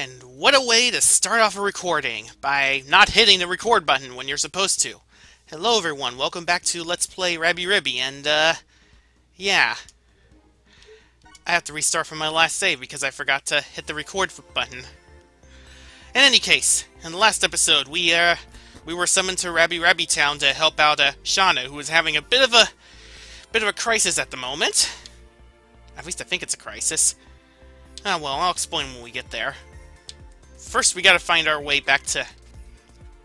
And what a way to start off a recording, by not hitting the record button when you're supposed to. Hello everyone, welcome back to Let's Play Rabi-Ribi, and uh, yeah. I have to restart from my last save because I forgot to hit the record button. In any case, in the last episode, we, uh, we were summoned to Rabi-Ribi Town to help out, uh, Seana, who is having a bit of a, bit of a crisis at the moment. At least I think it's a crisis. Ah, well, I'll explain when we get there. First, we gotta find our way back to...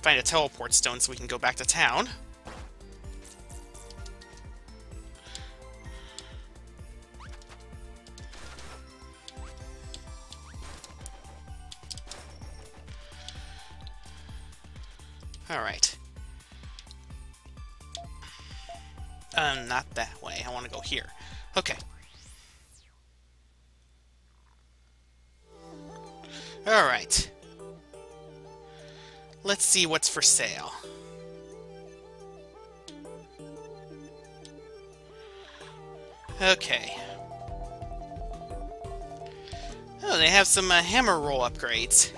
Find a teleport stone so we can go back to town. Alright. Um, not that way. I want to go here. Okay. Alright. Let's see what's for sale. Okay. Oh, they have some uh, hammer roll upgrades.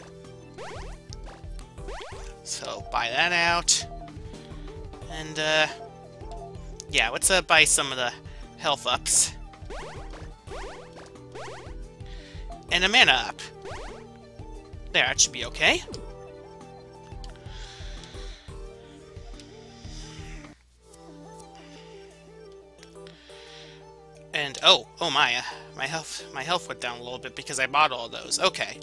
So, buy that out. And, uh... Yeah, let's uh, buy some of the health ups. And a mana up. There, that should be okay. And oh, oh my, uh, my health, my health went down a little bit because I bought all those. Okay.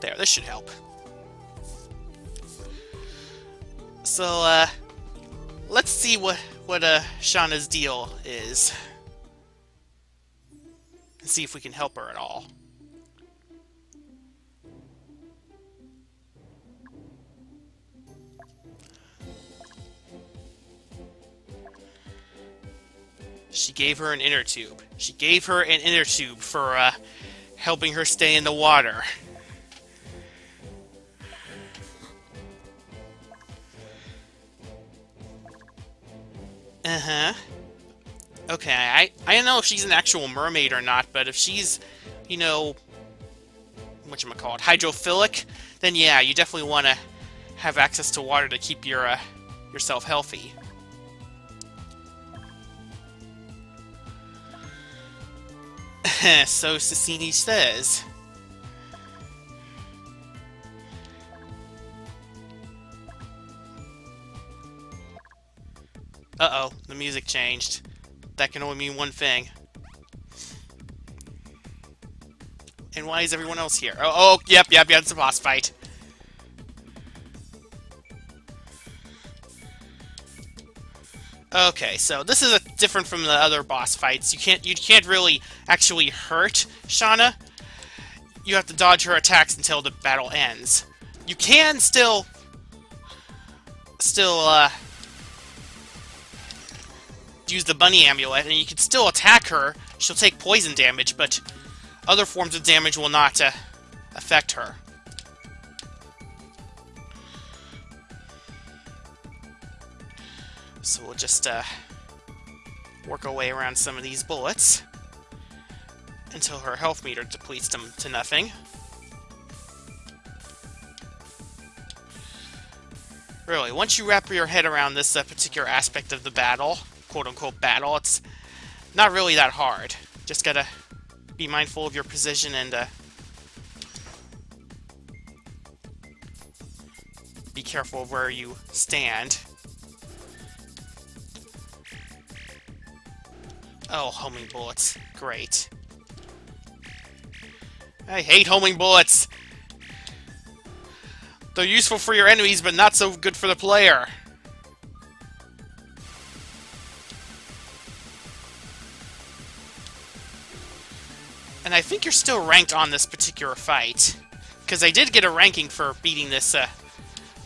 There, this should help. So, uh, let's see what what uh Seana's deal is. See if we can help her at all. She gave her an inner tube. She gave her an inner tube for uh, helping her stay in the water. Uh-huh. Okay, I, I don't know if she's an actual mermaid or not, but if she's, you know, whatchamacallit, hydrophilic, then yeah, you definitely want to have access to water to keep your, uh, yourself healthy. so Cicini says. Uh-oh, the music changed. That can only mean one thing. And why is everyone else here? Oh, oh yep, yep, yep, it's a boss fight. Okay, so this is a, different from the other boss fights. You can't you can't really actually hurt Seana. You have to dodge her attacks until the battle ends. You can still still uh, use the bunny amulet, and you can still attack her. She'll take poison damage, but other forms of damage will not uh, affect her. So we'll just uh, work our way around some of these bullets until her health meter depletes them to nothing. Really, once you wrap your head around this uh, particular aspect of the battle, quote-unquote battle, it's not really that hard. Just gotta be mindful of your position and uh, be careful of where you stand. Oh, homing bullets. Great. I hate homing bullets! They're useful for your enemies, but not so good for the player. And I think you're still ranked on this particular fight. Because I did get a ranking for beating this uh,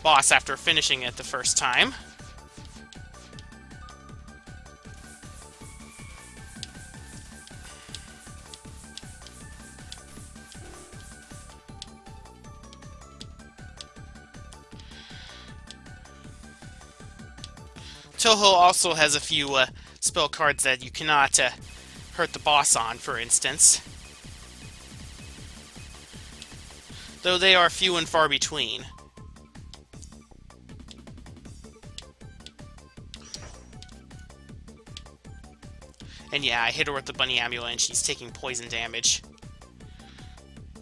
boss after finishing it the first time. Touhou also has a few uh, spell cards that you cannot uh, hurt the boss on, for instance. though they are few and far between. And yeah, I hit her with the Bunny Amulet and she's taking poison damage.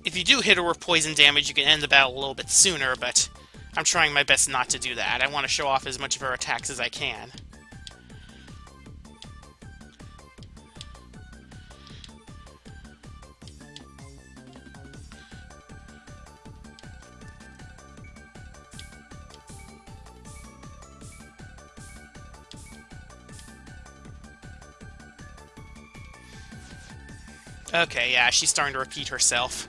If you do hit her with poison damage, you can end the battle a little bit sooner, but I'm trying my best not to do that. I want to show off as much of her attacks as I can. Okay, yeah, she's starting to repeat herself.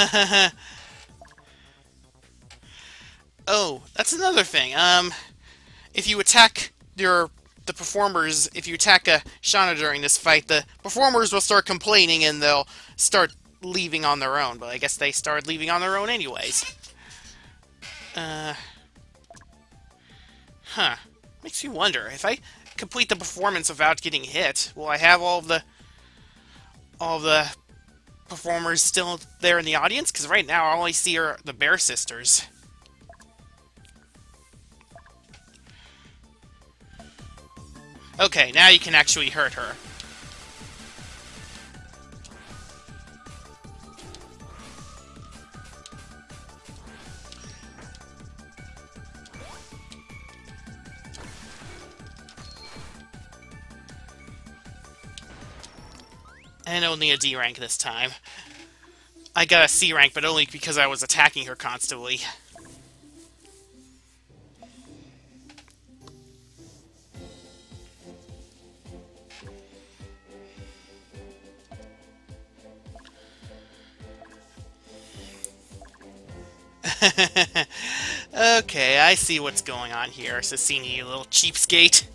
oh, that's another thing. Um, if you attack your the performers, if you attack a Seana during this fight, the performers will start complaining and they'll start leaving on their own. But I guess they started leaving on their own anyways. Uh, huh. Makes me wonder if I complete the performance without getting hit, will I have all the all the performers still there in the audience? Because right now, all I see are the Bear Sisters. Okay, now you can actually hurt her. Only a D rank this time. I got a C rank, but only because I was attacking her constantly. okay, I see what's going on here, Cicini, you little cheapskate.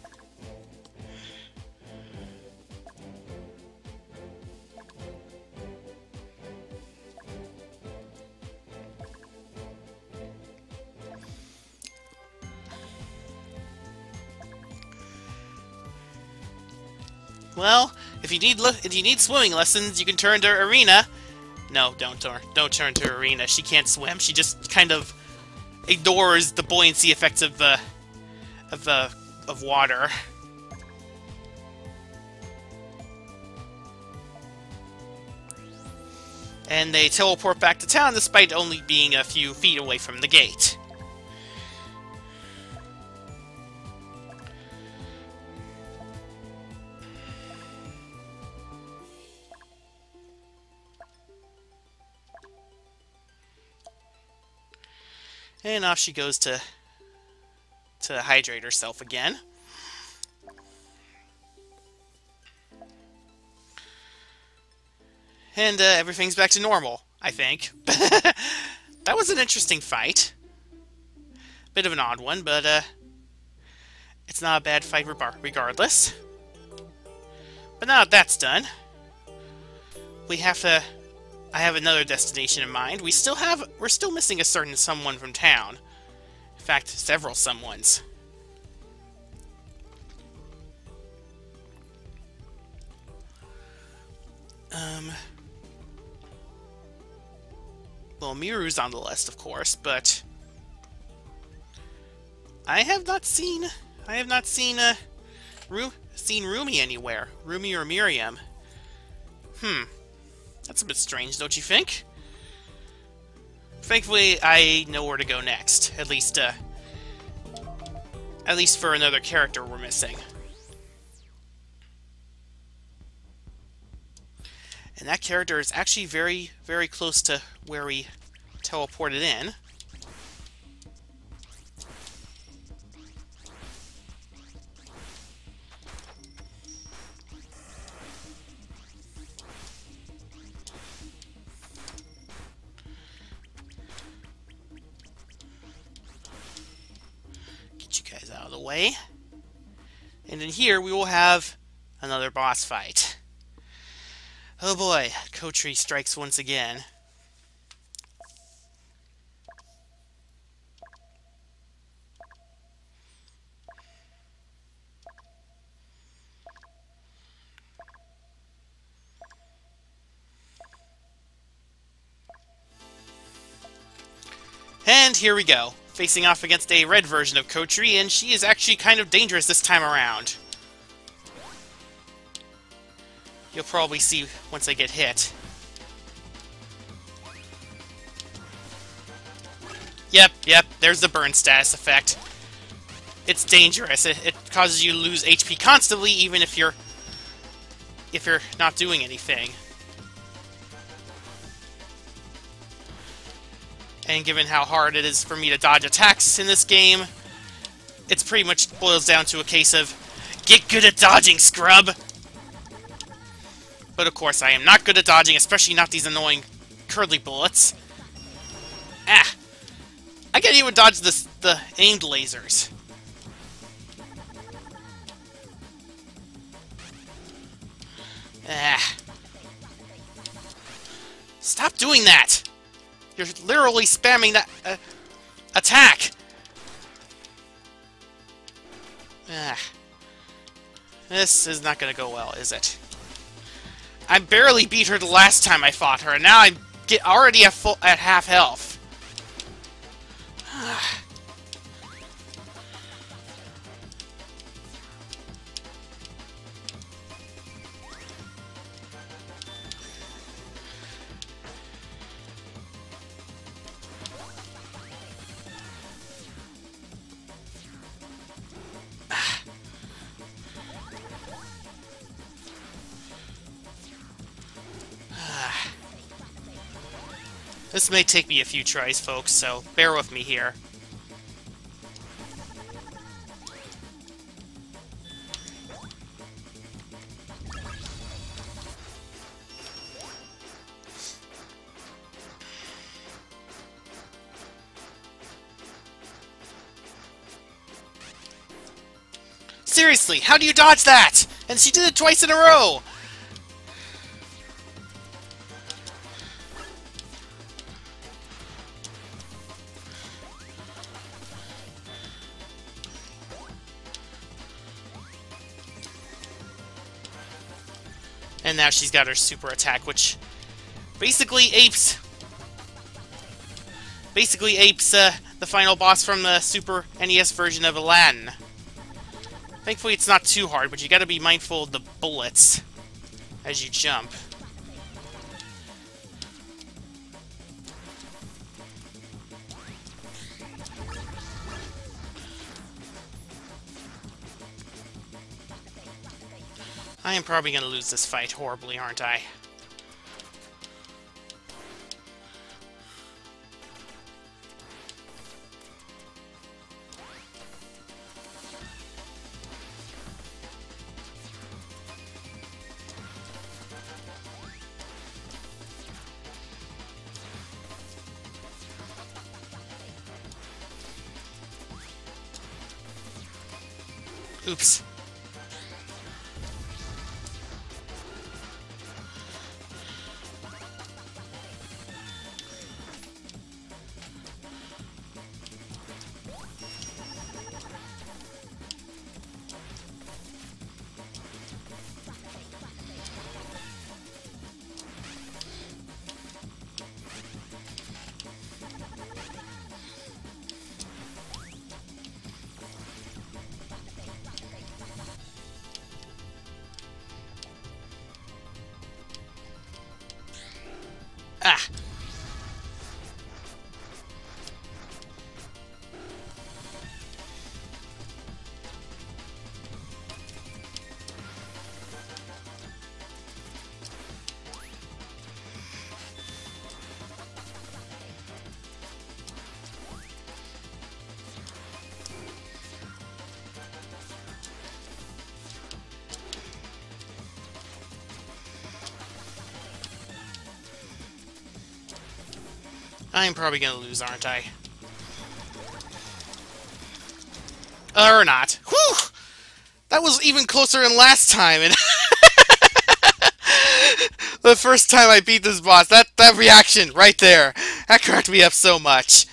Well, if you need if you need swimming lessons, you can turn to Erina. No, don't turn don't turn to Erina. She can't swim. She just kind of ignores the buoyancy effects of the of the of water. And they teleport back to town despite only being a few feet away from the gate. And off she goes to to hydrate herself again. And uh, everything's back to normal, I think. that was an interesting fight. Bit of an odd one, but uh, it's not a bad fight regardless. But now that that's done, we have to I have another destination in mind. We still have... We're still missing a certain someone from town. In fact, several someones. Um... Well, Miru's on the list, of course, but... I have not seen... I have not seen, uh... Ru seen Rumi anywhere. Rumi or Miriam. Hmm. That's a bit strange, don't you think? Thankfully, I know where to go next. At least, uh... At least for another character we're missing. And that character is actually very, very close to where we teleported in. boss fight. Oh boy, Kotri strikes once again. And here we go, facing off against a red version of Kotri, and she is actually kind of dangerous this time around. You'll probably see once I get hit. Yep, yep, there's the burn status effect. It's dangerous. It, it causes you to lose HP constantly, even if you're if you're not doing anything. And given how hard it is for me to dodge attacks in this game, it's pretty much boils down to a case of get good at dodging, scrub! But of course, I am not good at dodging, especially not these annoying curly bullets. Ah! I can't even dodge the, the aimed lasers. Ah. Stop doing that! You're literally spamming that uh, attack! Ah. This is not gonna go well, is it? I barely beat her the last time I fought her, and now I'm get already at full at half health. This may take me a few tries, folks, so bear with me here. Seriously, how do you dodge that? And she did it twice in a row! Now she's got her super attack, which basically apes... Basically apes uh, the final boss from the Super NES version of Aladdin. Thankfully it's not too hard, but you gotta be mindful of the bullets as you jump. I am probably going to lose this fight horribly, aren't I? Oops. I'm probably gonna lose, aren't I? Or not. Whew! That was even closer than last time, and... the first time I beat this boss, that, that reaction right there, that cracked me up so much.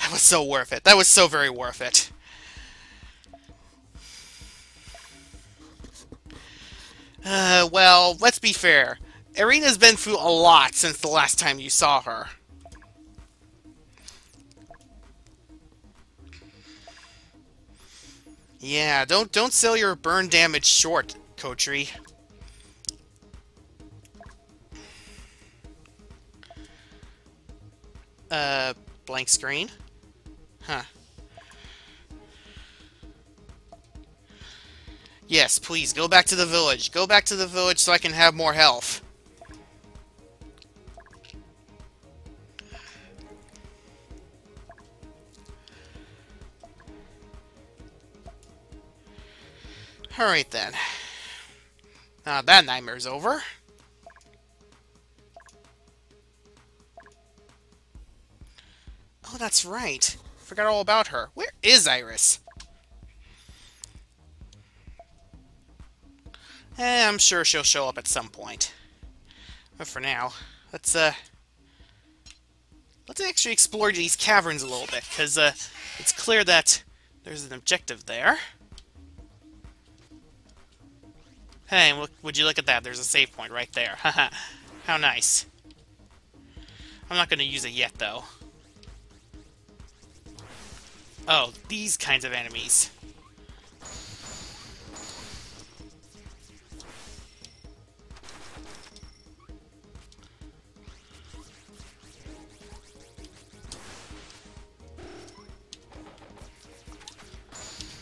That was so worth it. That was so very worth it. Uh, well, let's be fair. Erina's been through a lot since the last time you saw her. Yeah, don't don't sell your burn damage short, Kotri. Uh, blank screen? Huh. Yes, please, go back to the village. Go back to the village so I can have more health. Alright then. Now that nightmare's over. Oh, that's right. Forgot all about her. Where is Iris? Eh, I'm sure she'll show up at some point. But for now, let's, uh... Let's actually explore these caverns a little bit, because, uh, it's clear that there's an objective there. Hey, would you look at that? There's a save point right there. Haha, how nice. I'm not going to use it yet, though. Oh, these kinds of enemies.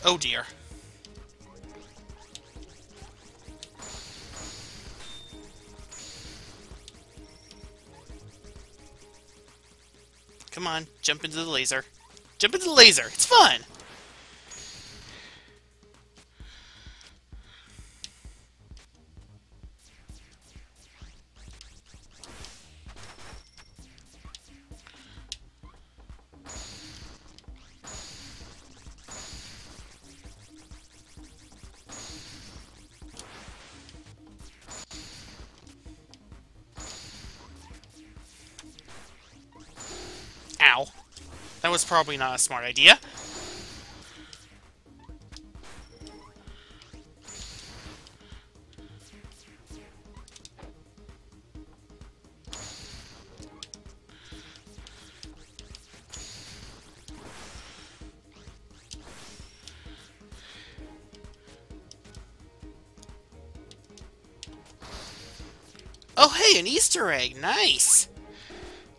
Oh dear. Come on, jump into the laser. Jump into the laser. It's fun. Probably not a smart idea. Oh, hey, an Easter egg. Nice.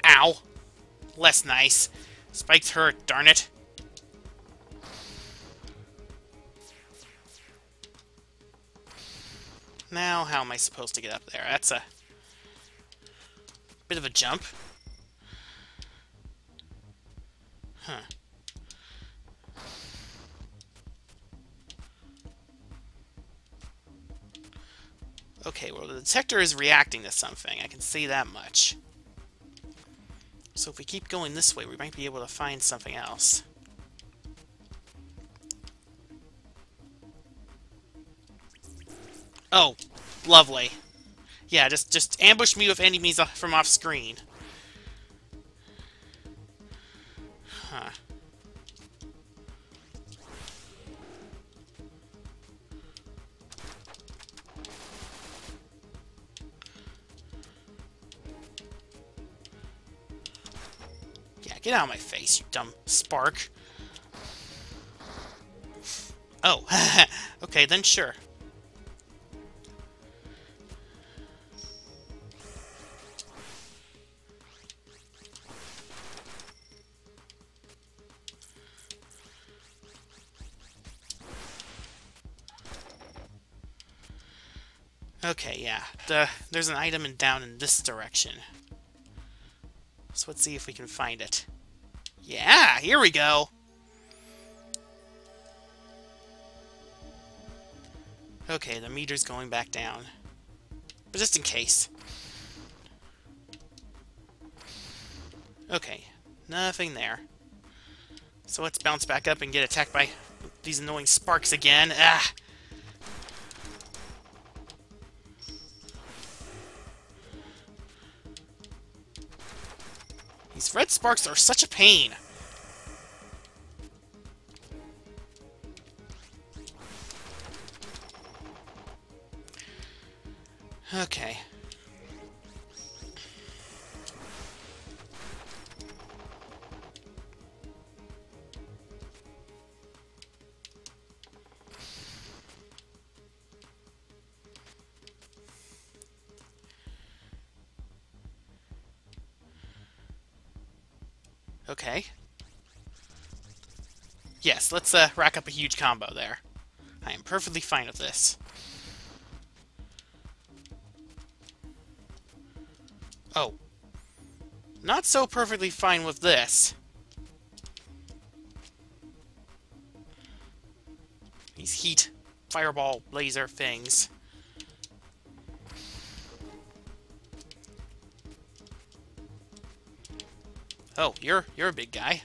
Ow. Less nice. Spikes hurt, darn it. Now, how am I supposed to get up there? That's a bit of a jump. Huh. Okay, well, the detector is reacting to something. I can see that much. So if we keep going this way, we might be able to find something else. Oh, lovely. Yeah, just just ambush me with enemies from off screen. Huh. Get out of my face, you dumb spark. Oh, okay, then sure. Okay, yeah. The, there's an item down in this direction. So let's see if we can find it. Yeah, here we go. Okay, the meter's going back down. But just in case. Okay, nothing there. So let's bounce back up and get attacked by these annoying sparks again. Ah! These red sparks are such a pain. Okay. Okay. Let's uh, rack up a huge combo there. I am perfectly fine with this. Oh. Not so perfectly fine with this. These heat fireball laser things. Oh, you're you're a big guy.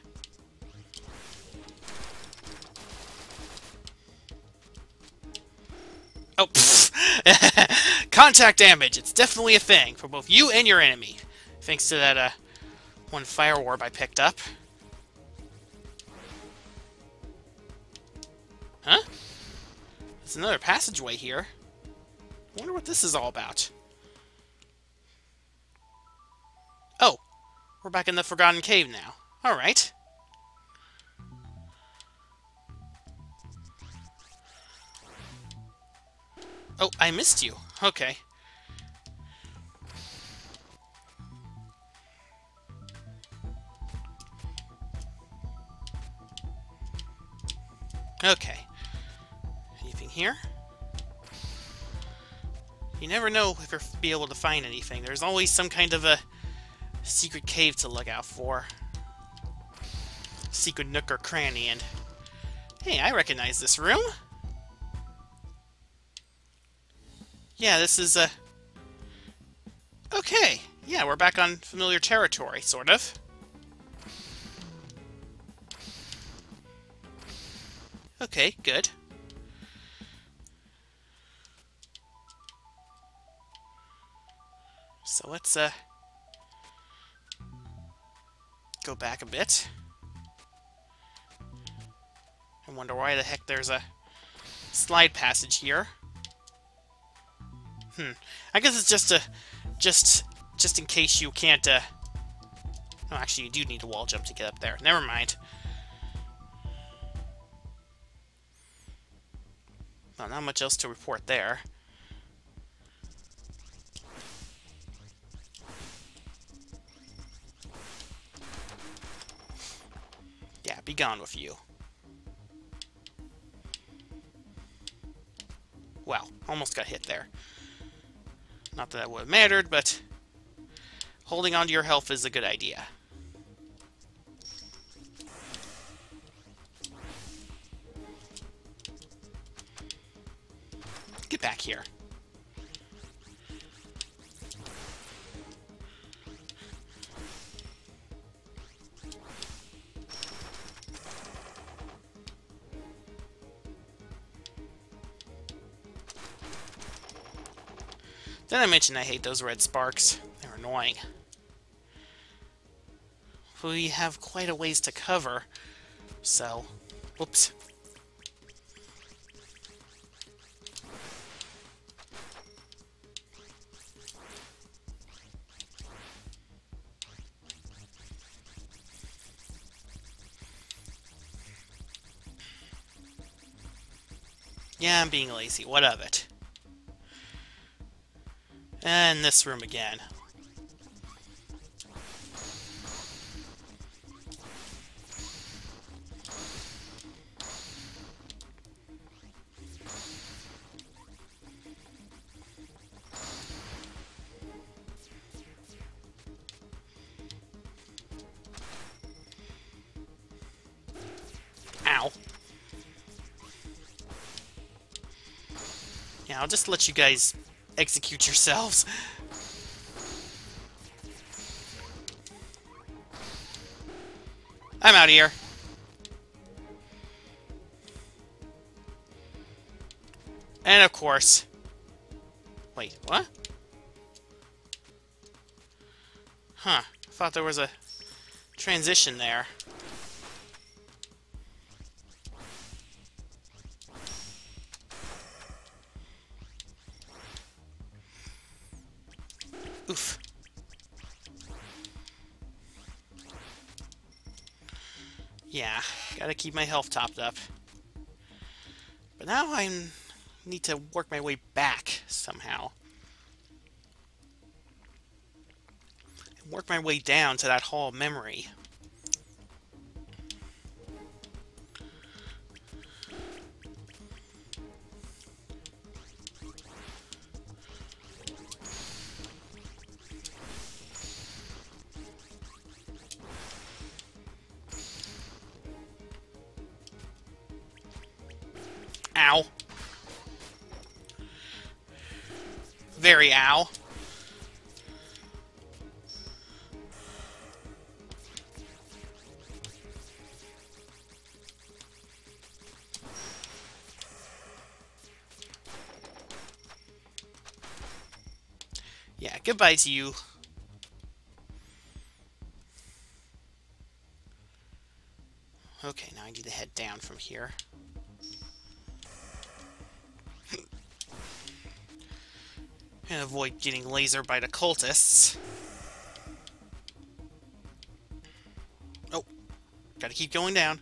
Oh, contact damage. It's definitely a thing for both you and your enemy. Thanks to that uh, one fire orb I picked up. Huh? There's another passageway here. I wonder what this is all about. Oh, we're back in the Forgotten Cave now. Alright. Oh, I missed you. Okay. Okay. Anything here? You never know if you'll be able to find anything. There's always some kind of a secret cave to look out for. Secret nook or cranny, and... Hey, I recognize this room! Yeah, this is, uh... Okay, yeah, we're back on familiar territory, sort of. Okay, good. So let's, uh go back a bit. I wonder why the heck there's a slide passage here. Hmm. I guess it's just a, just, just in case you can't, uh... Oh, actually, you do need a wall jump to get up there. Never mind. Well, not much else to report there. Yeah, be gone with you. Well, almost got hit there. Not that that would have mattered, but holding on to your health is a good idea. Get back here. Did I mention I hate those red sparks? They're annoying. We have quite a ways to cover, so... Whoops. Yeah, I'm being lazy. What of it? And this room again. Ow. Yeah, I'll just let you guys execute yourselves. I'm out of here. And of course... Wait, what? Huh. Thought there was a transition there. Yeah, gotta keep my health topped up. But now I need to work my way back somehow. And work my way down to that Hall of Memory. Yeah, goodbye to you. Okay, now I need to head down from here. and avoid getting lasered by the cultists. Oh, gotta keep going down.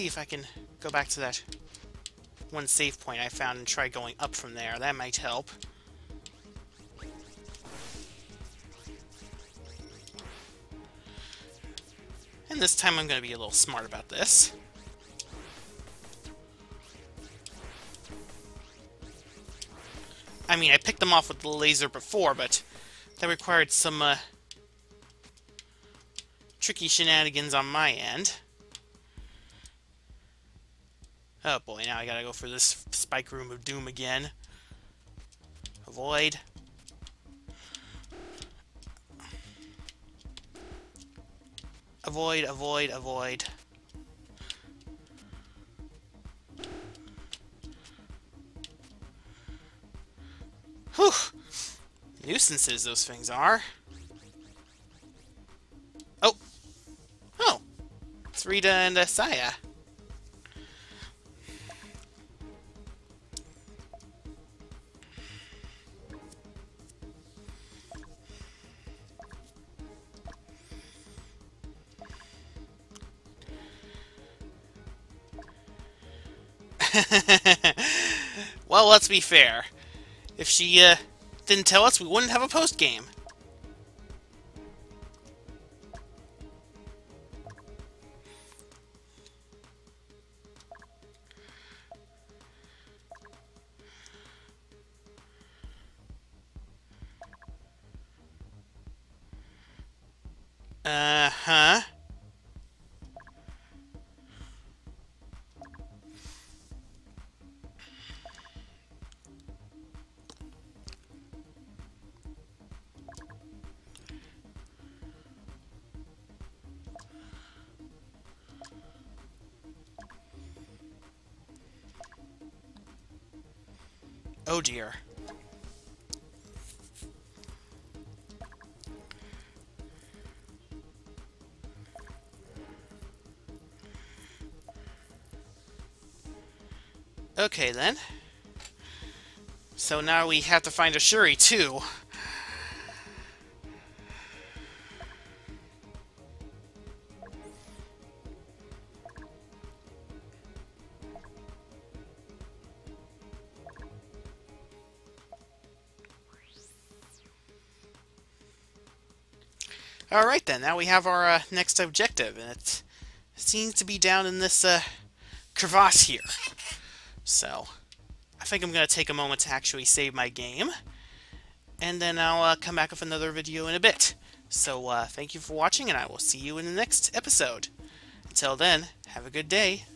See if I can go back to that one save point I found and try going up from there. That might help. And this time I'm going to be a little smart about this. I mean, I picked them off with the laser before, but that required some uh, tricky shenanigans on my end. Oh boy, now I gotta go for this spike room of doom again. Avoid. Avoid, avoid, avoid. Whew! Nuisances those things are. Oh! Oh! It's Rita and uh, Saya. well, let's be fair. If she uh, didn't tell us, we wouldn't have a post game. Oh dear. Okay then. So now we have to find a Shuri too. Alright then, now we have our uh, next objective, and it seems to be down in this uh, crevasse here. So, I think I'm going to take a moment to actually save my game, and then I'll uh, come back with another video in a bit. So, uh, thank you for watching, and I will see you in the next episode. Until then, have a good day.